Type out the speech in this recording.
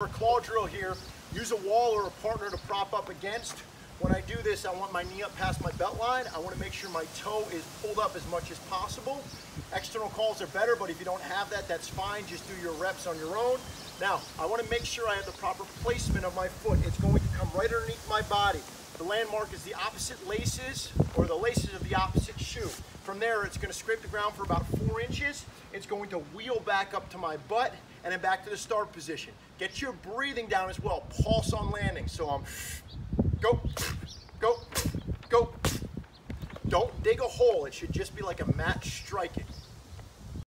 For claw drill here, use a wall or a partner to prop up against. When I do this, I want my knee up past my belt line. I want to make sure my toe is pulled up as much as possible. External calls are better, but if you don't have that, that's fine. Just do your reps on your own. Now, I want to make sure I have the proper placement of my foot. It's going to come right underneath my body. The landmark is the opposite laces or the laces of the opposite shoe. From there, it's going to scrape the ground for about four inches. Going to wheel back up to my butt and then back to the start position. Get your breathing down as well. Pulse on landing. So I'm go, go, go. Don't dig a hole. It should just be like a match striking.